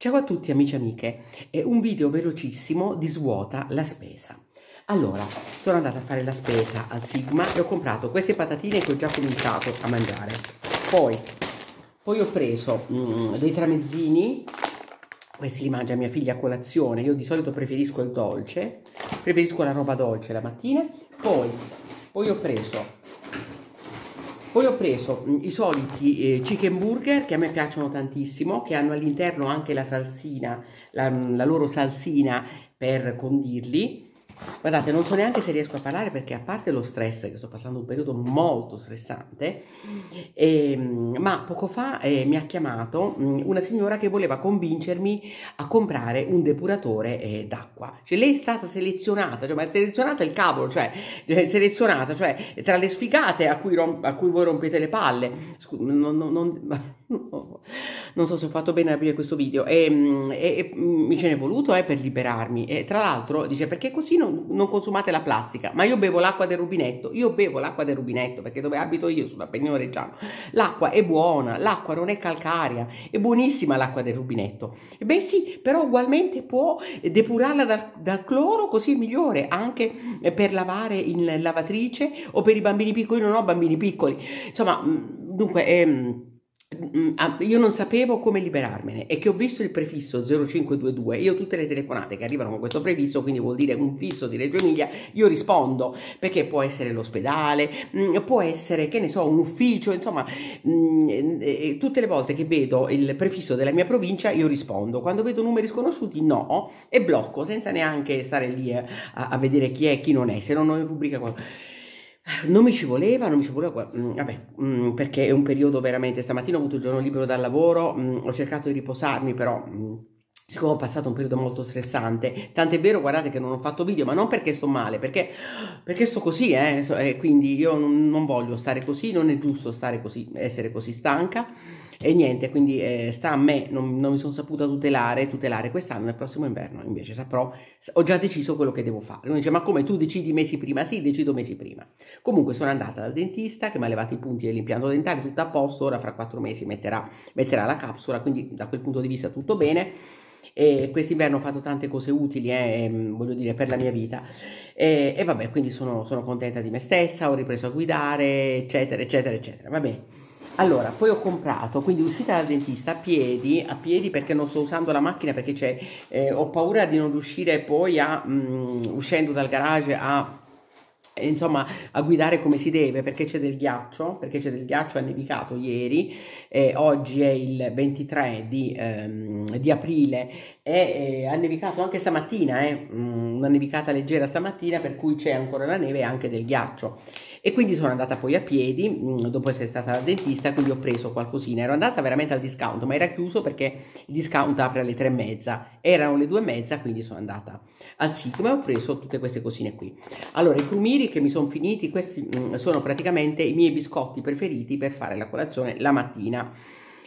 Ciao a tutti amici e amiche, è un video velocissimo di svuota la spesa. Allora, sono andata a fare la spesa al Sigma e ho comprato queste patatine che ho già cominciato a mangiare. Poi, poi ho preso mm, dei tramezzini, questi li mangia mia figlia a colazione, io di solito preferisco il dolce, preferisco la roba dolce la mattina. Poi, poi ho preso poi ho preso mm, i soliti eh, chicken burger che a me piacciono tantissimo, che hanno all'interno anche la salsina, la, la loro salsina per condirli Guardate, non so neanche se riesco a parlare perché a parte lo stress, che sto passando un periodo molto stressante, eh, ma poco fa eh, mi ha chiamato mm, una signora che voleva convincermi a comprare un depuratore eh, d'acqua. Cioè lei è stata selezionata, cioè, ma selezionata il cavolo, cioè selezionata, cioè tra le sfigate a cui, a cui voi rompete le palle. Scusa, non, non, non, non, so se ho fatto bene a aprire questo video. E, e, e mi ce n'è voluto eh, per liberarmi. E tra l'altro dice perché così non non, consumate la plastica, ma io bevo l'acqua del rubinetto, io bevo l'acqua del rubinetto perché dove abito io, sull'Appennino Reggiano, l'acqua è buona, l'acqua non è calcarea, è buonissima l'acqua del rubinetto. Beh sì, però ugualmente può depurarla dal, dal cloro, così è migliore, anche per lavare in lavatrice o per i bambini piccoli, non ho bambini piccoli, insomma, mm, dunque... Ehm, Mm, io non sapevo come liberarmene e che ho visto il prefisso 0522 io tutte le telefonate che arrivano con questo prefisso quindi vuol dire un fisso di Reggio Emilia io rispondo perché può essere l'ospedale mm, può essere che ne so un ufficio insomma mm, tutte le volte che vedo il prefisso della mia provincia io rispondo. Quando vedo numeri sconosciuti no e blocco senza neanche stare lì a, a vedere chi è e chi non è se non ho in rubrica qualcosa non mi ci voleva, non mi ci voleva, mm, vabbè, mm, perché è un periodo veramente, stamattina ho avuto il giorno libero dal lavoro, mm, ho cercato di riposarmi, però siccome ho passato un periodo molto stressante, tant'è vero, guardate che non ho fatto video, ma non perché sto male, perché, perché sto così, eh, quindi io non, non, voglio stare così, non è giusto stare così, essere così stanca, e niente, quindi eh, sta a me, non, non mi sono saputa tutelare, tutelare quest'anno, nel prossimo inverno invece saprò, ho già deciso quello che devo fare. Uno dice, ma come tu decidi mesi prima? Sì, decido mesi prima. Comunque sono andata dal dentista che mi ha levato i punti dell'impianto dentale, tutto a posto, ora fra quattro mesi metterà, metterà la capsula, quindi da quel punto di vista tutto bene e quest'inverno ho fatto tante cose utili, eh, voglio dire, per la mia vita. E, e vabbè, quindi sono, sono, contenta di me stessa, ho ripreso a guidare, eccetera, eccetera, eccetera. Va bene. Allora, poi ho comprato, quindi uscita dal dentista a piedi, a piedi perché non sto usando la macchina perché eh, ho paura di non riuscire poi a, mh, mm, uscendo dal garage a insomma a guidare come si deve perché c'è del ghiaccio perché c'è del ghiaccio ha nevicato ieri eh, oggi è il 23 di, ehm, di aprile e eh, ha nevicato anche stamattina eh, mm, una nevicata leggera stamattina per cui c'è ancora la neve e anche del ghiaccio e quindi sono andata poi a piedi mm, dopo essere stata al dentista quindi ho preso qualcosina. Ero andata veramente al discount ma era chiuso perché il discount apre alle tre e mezza. Erano le due e mezza quindi sono andata al sito e ho preso tutte queste cosine qui. Allora i crumiri che mi sono finiti questi mm, sono praticamente i miei biscotti preferiti per fare la colazione la mattina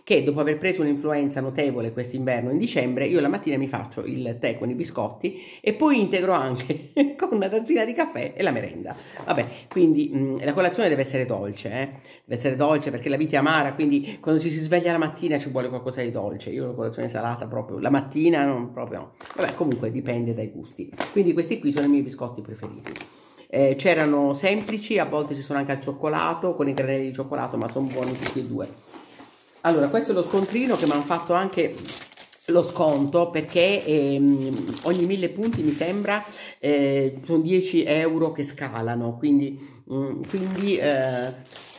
che dopo aver preso un'influenza notevole quest'inverno in dicembre, io la mattina mi faccio il tè con i biscotti e poi integro anche con una tazzina di caffè e la merenda. Vabbè, quindi mh, mm, la colazione deve essere dolce, eh? deve essere dolce perché la vita è amara, quindi quando ci si sveglia la mattina ci vuole qualcosa di dolce. Io la colazione salata proprio, la mattina non proprio. Vabbè, comunque dipende dai gusti. Quindi questi qui sono i miei biscotti preferiti. Eh, c'erano semplici, a volte ci sono anche al cioccolato, con i granelli di cioccolato, ma sono buoni tutti e due. Allora, questo è lo scontrino che mi hanno fatto anche lo sconto perché ehm, ogni mille punti mi sembra eh, sono 10 euro che scalano quindi, mh, mm, quindi eh,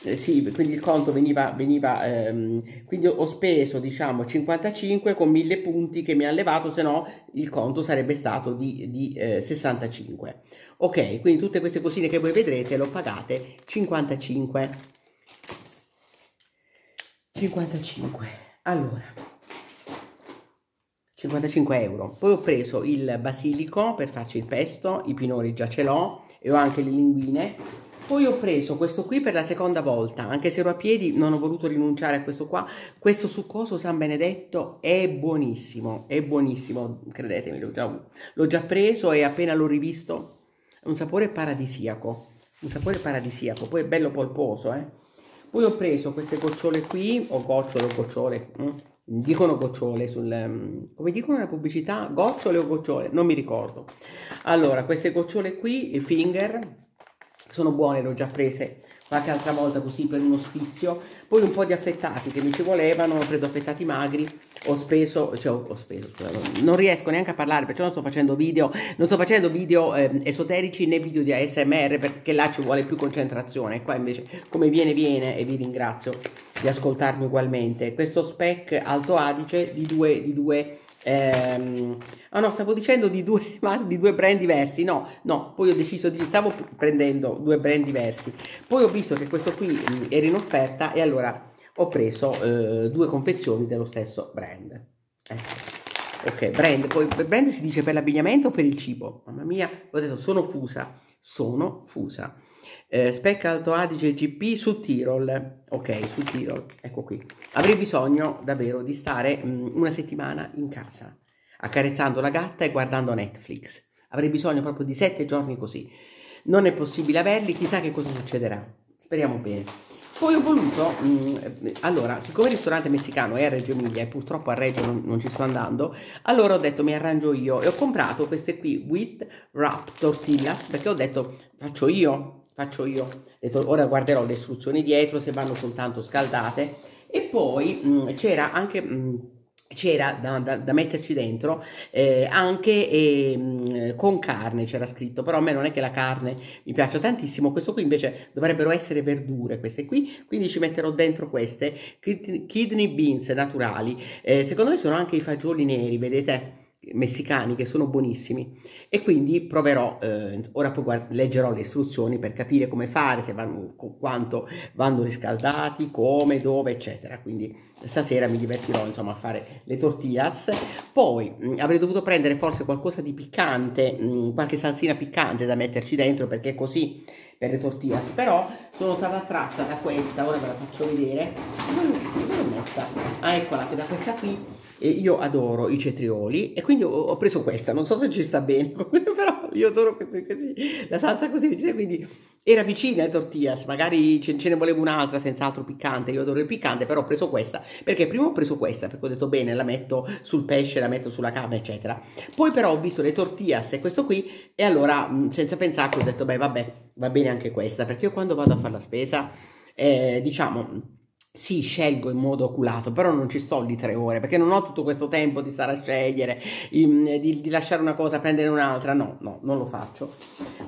eh, sì, quindi il conto veniva, veniva ehm, quindi ho speso diciamo 55 con 1000 punti che mi ha levato se no il conto sarebbe stato di, di eh, 65 ok quindi tutte queste cosine che voi vedrete le ho pagate 55 55 allora. 55 euro. Poi ho preso il basilico per farci il pesto i pinoli già ce l'ho e ho anche le linguine. Poi ho preso questo qui per la seconda volta anche se ero a piedi non ho voluto rinunciare a questo qua. Questo succoso San Benedetto è buonissimo è buonissimo credetemi l'ho già, già preso e appena l'ho rivisto è un sapore paradisiaco un sapore paradisiaco poi è bello polposo eh poi ho preso queste gocciole qui, o gocciole o gocciole, mm, dicono gocciole sul come dicono nella pubblicità? Gocciole o gocciole? Non mi ricordo. Allora queste gocciole qui i finger sono buone le ho già prese qualche altra volta così per uno sfizio poi un po' di affettati che mi ci volevano ho preso affettati magri ho speso, cioè ho, speso, non riesco neanche a parlare perciò non sto facendo video, non sto facendo video eh, esoterici né video di ASMR perché là ci vuole più concentrazione, qua invece come viene viene e vi ringrazio di ascoltarmi ugualmente. Questo spec Alto Adige di due, di due ehm, ah no, stavo dicendo di due, di due brand diversi, no, no, poi ho deciso di, stavo prendendo due brand diversi, poi ho visto che questo qui mh, era in offerta e allora ho preso eh, due confezioni dello stesso brand. Ecco. Ok, brand, poi brand si dice per l'abbigliamento o per il cibo? Mamma mia, ho detto sono fusa, sono fusa. Eh, Spec Alto Adige GP su Tirol, ok, su Tirol, ecco qui. Avrei bisogno davvero di stare mh, mm, una settimana in casa, accarezzando la gatta e guardando Netflix. Avrei bisogno proprio di sette giorni così. Non è possibile averli, chissà che cosa succederà. Speriamo bene. Poi ho voluto, mh, mm, allora, siccome il ristorante messicano è a Reggio Emilia e purtroppo a Reggio non, non, ci sto andando, allora ho detto mi arrangio io e ho comprato queste qui with wrap tortillas perché ho detto faccio io, faccio io. Detto, ora guarderò le istruzioni dietro se vanno soltanto scaldate e poi mm, c'era anche... Mh, mm, c'era da, da, da, metterci dentro eh, anche eh, con carne c'era scritto però a me non è che la carne mi piace tantissimo questo qui invece dovrebbero essere verdure queste qui quindi ci metterò dentro queste kidney beans naturali. Eh, secondo me sono anche i fagioli neri vedete messicani che sono buonissimi e quindi proverò, eh, ora poi guard- leggerò le istruzioni per capire come fare, se vanno, quanto vanno riscaldati, come, dove, eccetera. Quindi stasera mi divertirò insomma a fare le tortillas. Poi mh, mm, avrei dovuto prendere forse qualcosa di piccante, mh, mm, qualche salsina piccante da metterci dentro perché così per le tortillas, però sono stata attratta da questa, ora ve la faccio vedere. Dove l'ho messa? Ah, eccola, da questa qui e io adoro i cetrioli e quindi ho, preso questa, non so se ci sta bene, però io adoro così, così, la salsa così vicina, quindi era vicina ai tortillas, magari ce, ce ne volevo un'altra senz'altro piccante, io adoro il piccante, però ho preso questa, perché prima ho preso questa, perché ho detto bene, la metto sul pesce, la metto sulla carne, eccetera. Poi però ho visto le tortillas e questo qui, e allora senza pensarci ho detto, beh vabbè, va bene anche questa, perché io quando vado a fare la spesa, eh, diciamo sì, scelgo in modo oculato, però non ci sto lì tre ore perché non ho tutto questo tempo di stare a scegliere, di, di lasciare una cosa, prendere un'altra. No, no, non lo faccio.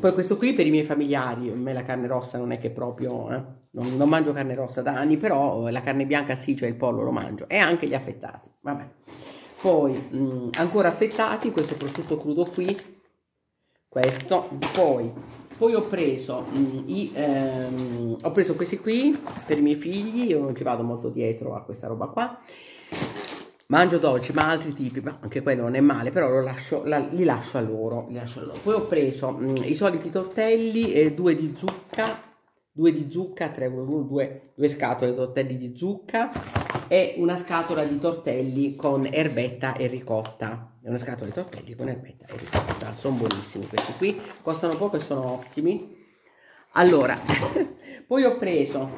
Poi questo qui per i miei familiari, a me la carne rossa non è che proprio, eh, non, non, mangio carne rossa da anni, però la carne bianca sì, cioè il pollo lo mangio e anche gli affettati. Vabbè. Poi mh, mm, ancora affettati, questo prosciutto crudo qui, questo, poi poi ho preso, mm, i, ehm, ho preso questi qui per i miei figli, io non ci vado molto dietro a questa roba qua. Mangio dolci, ma altri tipi, ma anche quello non è male, però lascio, la, li, lascio a loro, li lascio a loro. Poi ho preso mh, mm, i soliti tortelli, eh, due di zucca, due di zucca, tre, due, due scatole di tortelli di zucca e una scatola di tortelli con erbetta e ricotta. È una scatola di tortelli con erbetta e ricotta. Sono buonissimi questi qui costano poco e sono ottimi. Allora poi ho preso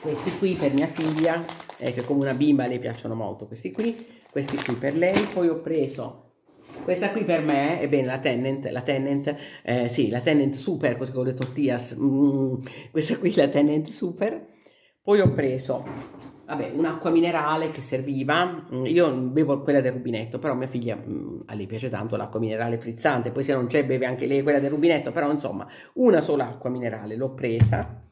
questi qui per mia figlia eh, che come una bimba le piacciono molto questi qui questi qui per lei. Poi ho preso questa qui per me, ebbene la Tenant, la Tenant, eh, sì, la Tenant Super, così con le tortillas, mm, questa qui la Tenant Super. Poi ho preso vabbè, un'acqua minerale che serviva, mm, io bevo quella del rubinetto, però mia figlia, mm, a lei piace tanto l'acqua minerale frizzante, poi se non c'è beve anche lei quella del rubinetto, però insomma una sola acqua minerale l'ho presa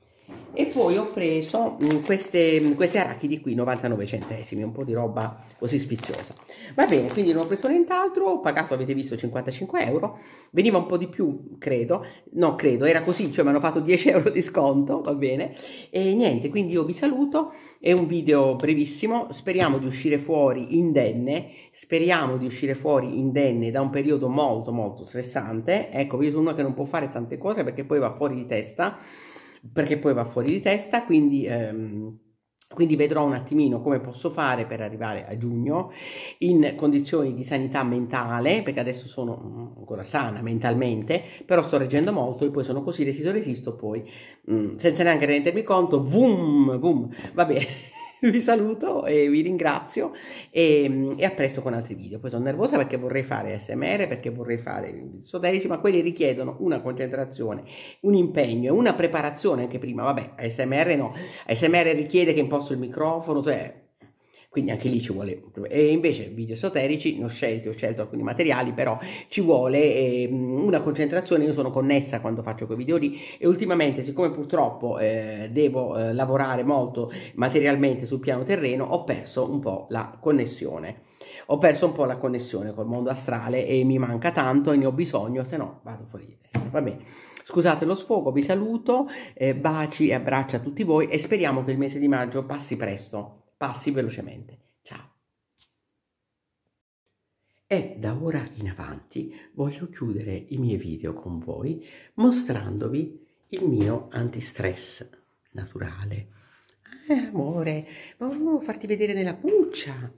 e poi ho preso mm, queste, queste arachidi qui 99 centesimi un po' di roba così sfiziosa. Va bene quindi non ho preso nient'altro ho pagato avete visto 55 euro. Veniva un po' di più credo. No credo era così cioè mi hanno fatto 10 euro di sconto va bene. E niente quindi io vi saluto è un video brevissimo speriamo di uscire fuori indenne speriamo di uscire fuori indenne da un periodo molto molto stressante. Ecco io sono una che non può fare tante cose perché poi va fuori di testa perché poi va fuori di testa, quindi, ehm, quindi vedrò un attimino come posso fare per arrivare a giugno in condizioni di sanità mentale, perché adesso sono mm, ancora sana mentalmente, però sto reggendo molto e poi sono così, resisto, resisto, poi mh, mm, senza neanche rendermi conto, boom, boom, va bene. vi saluto e vi ringrazio e, e, a presto con altri video. Poi sono nervosa perché vorrei fare SMR, perché vorrei fare esoterici, ma quelli richiedono una concentrazione, un impegno e una preparazione anche prima. Vabbè, ASMR no, ASMR richiede che imposto il microfono, cioè quindi anche lì ci vuole e invece video esoterici ne ho scelti ho scelto alcuni materiali però ci vuole eh, una concentrazione io sono connessa quando faccio quei video lì e ultimamente siccome purtroppo eh, devo eh, lavorare molto materialmente sul piano terreno ho perso un po' la connessione. Ho perso un po' la connessione col mondo astrale e mi manca tanto e ne ho bisogno se no vado fuori va bene. Scusate lo sfogo, vi saluto, eh, baci e abbraccio a tutti voi e speriamo che il mese di maggio passi presto passi velocemente. Ciao. E da ora in avanti voglio chiudere i miei video con voi mostrandovi il mio antistress naturale. Eh, amore, ma volevo farti vedere nella cuccia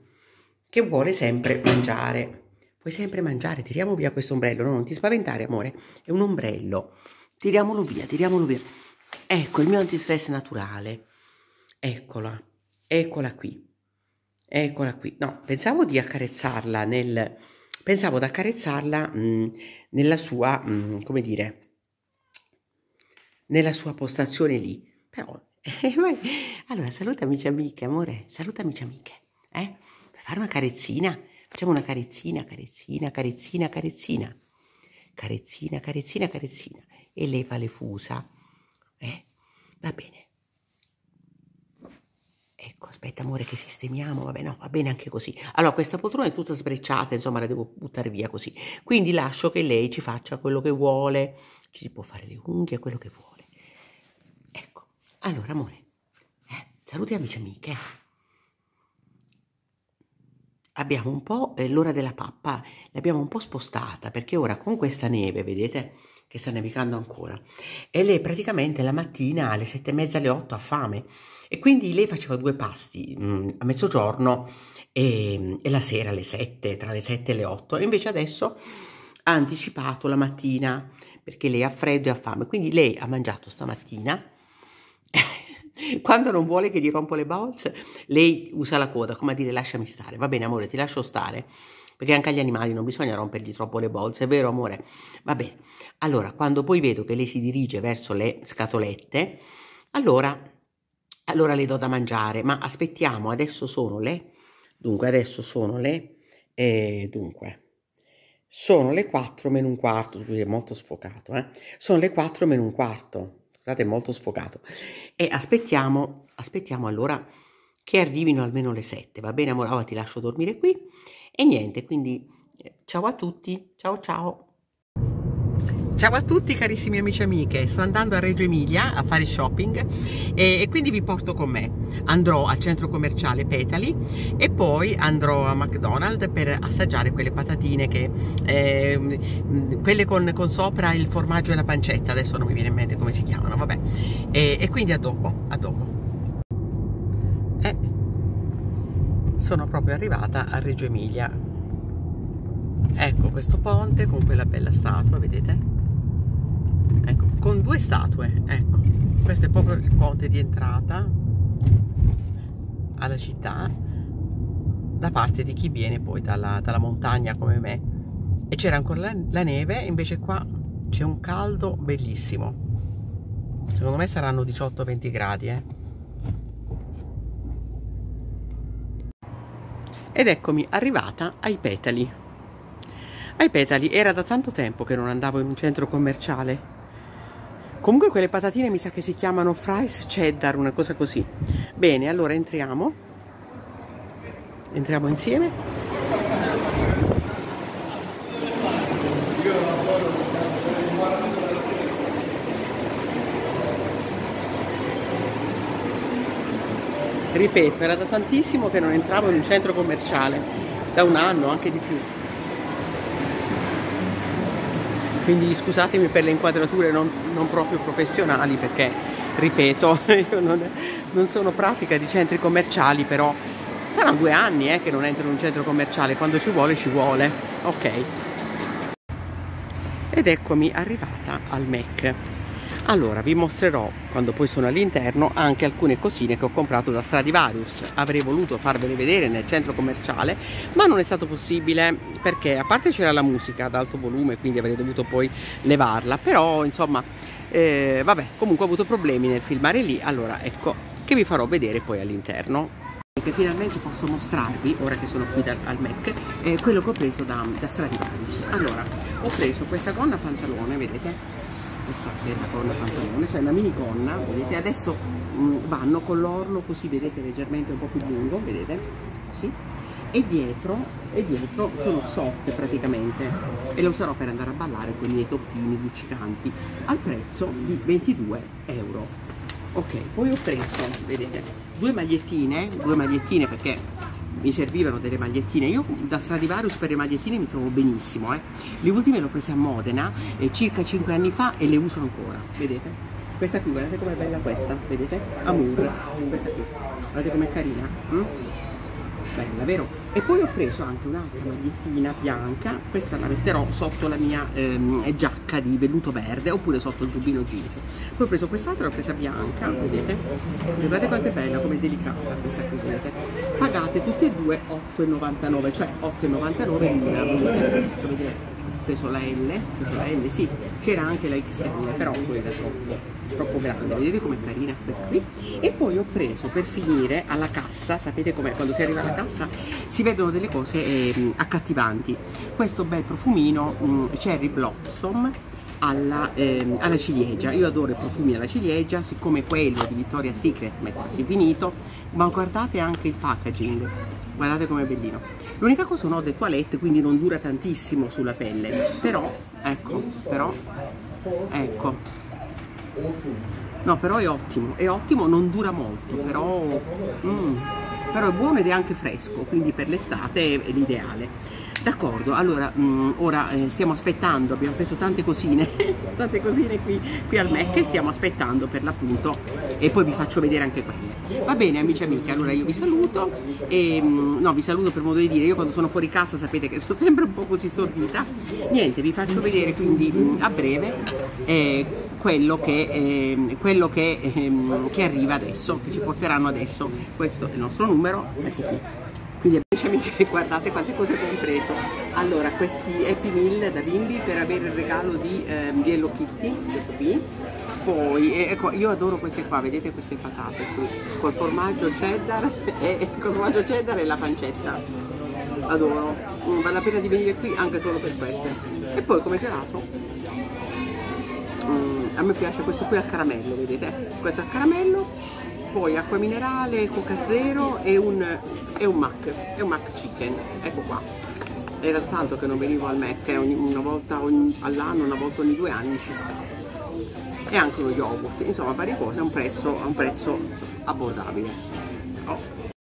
che vuole sempre mangiare. Vuoi sempre mangiare? Tiriamo via questo ombrello. No, non ti spaventare, amore. È un ombrello. Tiriamolo via, tiriamolo via. Ecco il mio antistress naturale. Eccola. Eccola qui. Eccola qui. No, pensavo di accarezzarla nel... Pensavo di accarezzarla mh, mm, nella sua, mh, mm, come dire, nella sua postazione lì. Però, eh, allora, saluta amici amiche, amore, saluta amici amiche. Eh? Per fare una carezzina, facciamo una carezzina, carezzina, carezzina, carezzina. Carezzina, carezzina, carezzina. E lei fa le fusa. Eh? Va bene. Ecco, aspetta amore che sistemiamo, vabbè no, va bene anche così. Allora questa poltrona è tutta sbrecciata, insomma la devo buttare via così. Quindi lascio che lei ci faccia quello che vuole, ci si può fare le unghie, quello che vuole. Ecco, allora amore, eh, saluti amici e amiche. Abbiamo un po' eh, l'ora della pappa, l'abbiamo un po' spostata perché ora con questa neve, vedete, che sta nevicando ancora, e lei praticamente la mattina alle sette e mezza, alle otto ha fame e quindi lei faceva due pasti mh, mm, a mezzogiorno e, e, la sera alle 7, tra le 7 e le 8. E invece adesso ha anticipato la mattina perché lei ha freddo e ha fame. Quindi lei ha mangiato stamattina. Quando non vuole che gli rompo le balls, lei usa la coda, come a dire lasciami stare. Va bene amore, ti lascio stare perché anche agli animali non bisogna rompergli troppo le bolse, vero amore? Va bene. Allora, quando poi vedo che lei si dirige verso le scatolette, allora allora le do da mangiare, ma aspettiamo, adesso sono le, dunque adesso sono le, eh, dunque, sono le 4 meno un quarto, scusi è molto sfocato, eh? sono le 4 meno un quarto, scusate è molto sfocato, e aspettiamo, aspettiamo allora che arrivino almeno le 7, va bene amore, ora ti lascio dormire qui, e niente, quindi eh, ciao a tutti, ciao ciao. Ciao a tutti carissimi amici e amiche, sto andando a Reggio Emilia a fare shopping e, e, quindi vi porto con me. Andrò al centro commerciale Petali e poi andrò a McDonald's per assaggiare quelle patatine che, eh, quelle con, con, sopra il formaggio e la pancetta, adesso non mi viene in mente come si chiamano, vabbè. E, e quindi a dopo, a dopo. Eh, sono proprio arrivata a Reggio Emilia. Ecco questo ponte con quella bella statua, vedete? ecco, con due statue, ecco, questo è proprio il ponte di entrata alla città da parte di chi viene poi dalla, dalla montagna come me e c'era ancora la, la neve invece qua c'è un caldo bellissimo secondo me saranno 18-20 gradi eh. Ed eccomi arrivata ai petali ai petali era da tanto tempo che non andavo in un centro commerciale Comunque quelle patatine mi sa che si chiamano fries cheddar, una cosa così. Bene, allora entriamo. Entriamo insieme. Ripeto, era da tantissimo che non entravo in un centro commerciale, da un anno, anche di più. Quindi scusatemi per le inquadrature non, non proprio professionali perché ripeto io non, non, sono pratica di centri commerciali però saranno due anni eh, che non entro in un centro commerciale quando ci vuole ci vuole. Ok. Ed eccomi arrivata al Mac allora vi mostrerò quando poi sono all'interno anche alcune cosine che ho comprato da Stradivarius. Avrei voluto farvele vedere nel centro commerciale ma non è stato possibile perché a parte c'era la musica ad alto volume quindi avrei dovuto poi levarla. Però insomma eh, vabbè comunque ho avuto problemi nel filmare lì. Allora ecco che vi farò vedere poi all'interno. Che finalmente posso mostrarvi ora che sono qui da, al Mac eh, quello che ho preso da, da Stradivarius. Allora ho preso questa gonna pantalone vedete questa è la gonna pantalone, cioè una mini gonna, vedete, adesso mh, mm, vanno con l'orlo così, vedete, leggermente un po' più lungo, vedete, così, e dietro, e dietro sono short praticamente e lo userò per andare a ballare con i miei toppini luccicanti al prezzo di 22 euro. Ok, poi ho preso, vedete, due magliettine, due magliettine perché mi servivano delle magliettine io da Stradivarius per le magliettine mi trovo benissimo eh. le ultime le ho prese a Modena eh, circa 5 anni fa e le uso ancora vedete questa qui guardate com'è bella questa vedete Amour questa qui guardate com'è carina mm? Bella, vero? E poi ho preso anche un'altra magliettina bianca, questa la metterò sotto la mia ehm, giacca di velluto verde oppure sotto il giubbino jeans. Poi ho preso quest'altra, l'ho presa bianca, vedete? Guardate quanto è bella, come delicata questa qui, vedete? Pagate tutte e due 8,99, cioè 8,99 l'una, vedete? Preso la L, preso la L, sì, c'era anche la XL, però quella è troppo, troppo grande, vedete com'è carina questa qui? E poi ho preso per finire alla cassa, sapete com'è, quando si arriva alla cassa si vedono delle cose eh, accattivanti, questo bel profumino mh, Cherry Blossom, alla, ehm, alla, ciliegia. Io adoro i profumi alla ciliegia, siccome quello di Victoria's Secret mi è quasi finito, ma guardate anche il packaging, guardate com'è bellino. L'unica cosa non ho dei toilette, quindi non dura tantissimo sulla pelle, però, ecco, però, ecco. No, però è ottimo, è ottimo, non dura molto, però, mm, però è buono ed è anche fresco, quindi per l'estate è l'ideale. D'accordo, allora mh, mm, ora eh, stiamo aspettando, abbiamo preso tante cosine, tante cosine qui, qui al Mac stiamo aspettando per l'appunto e poi vi faccio vedere anche quelle. Va bene amici e amiche, allora io vi saluto e mh, mm, no vi saluto per modo di dire, io quando sono fuori casa sapete che sono sempre un po' così sordita, niente vi faccio vedere quindi mh, mm, a breve eh, quello, che, eh, quello che, ehm, che arriva adesso, che ci porteranno adesso, questo è il nostro numero, ecco qui amici amiche guardate quante cose abbiamo preso allora questi Happy Meal da bimbi per avere il regalo di, eh, di Hello Kitty questo qui. Poi ecco io adoro queste qua vedete queste patate qui col formaggio cheddar e col formaggio cheddar e la pancetta. Adoro mm, vale la pena di venire qui anche solo per queste e poi come gelato mm, a me piace questo qui al caramello vedete? Questo al caramello poi acqua minerale, coca zero e un, e un mac, e un mac chicken, ecco qua. Era tanto che non venivo al Mac, eh, ogni, una volta all'anno, una volta ogni due anni ci sta. E anche uno yogurt, insomma varie cose a un prezzo, a un prezzo abbordabile. Oh.